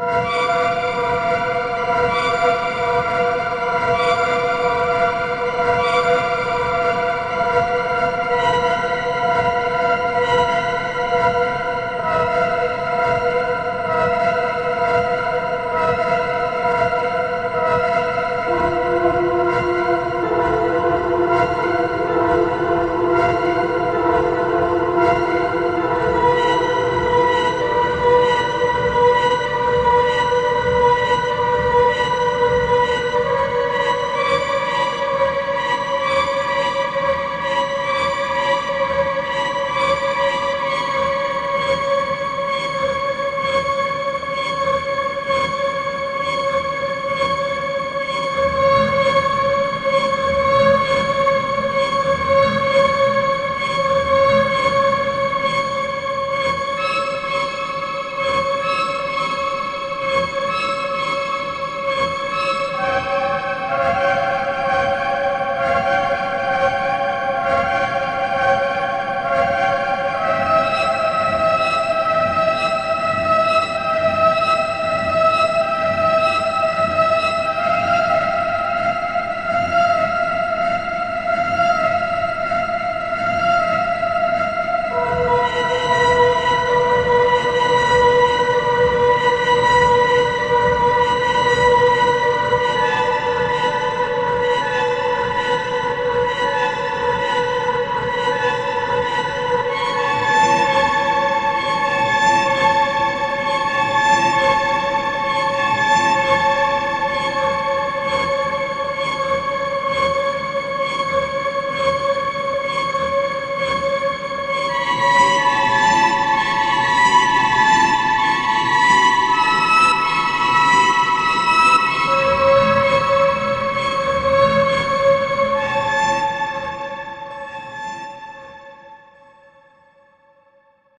Música